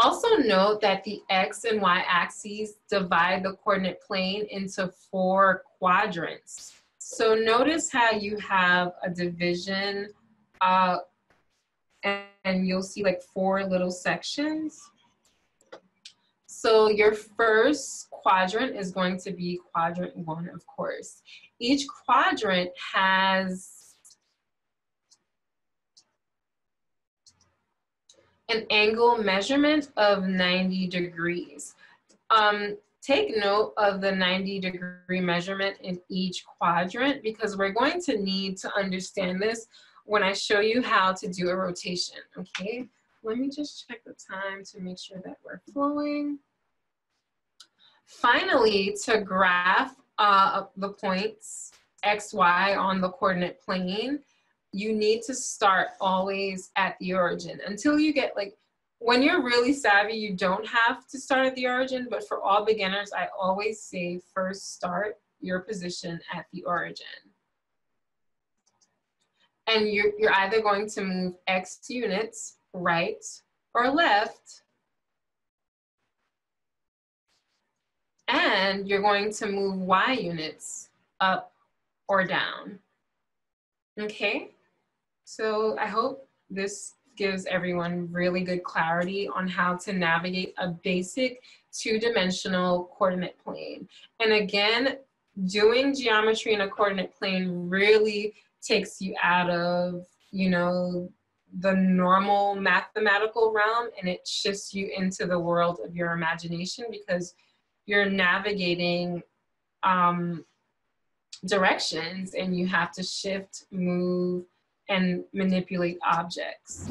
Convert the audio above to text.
Also note that the X and Y axes divide the coordinate plane into four quadrants. So notice how you have a division uh, and, and you'll see like four little sections. So your first quadrant is going to be quadrant one, of course. Each quadrant has an angle measurement of 90 degrees. Um, take note of the 90 degree measurement in each quadrant because we're going to need to understand this when I show you how to do a rotation, okay? Let me just check the time to make sure that we're flowing. Finally, to graph uh, the points x, y on the coordinate plane, you need to start always at the origin until you get like, when you're really savvy, you don't have to start at the origin, but for all beginners, I always say first start your position at the origin. And you're, you're either going to move X units right or left, and you're going to move Y units up or down. Okay? So I hope this gives everyone really good clarity on how to navigate a basic two-dimensional coordinate plane. And again, doing geometry in a coordinate plane really takes you out of, you know, the normal mathematical realm and it shifts you into the world of your imagination because you're navigating um, directions and you have to shift, move, and manipulate objects.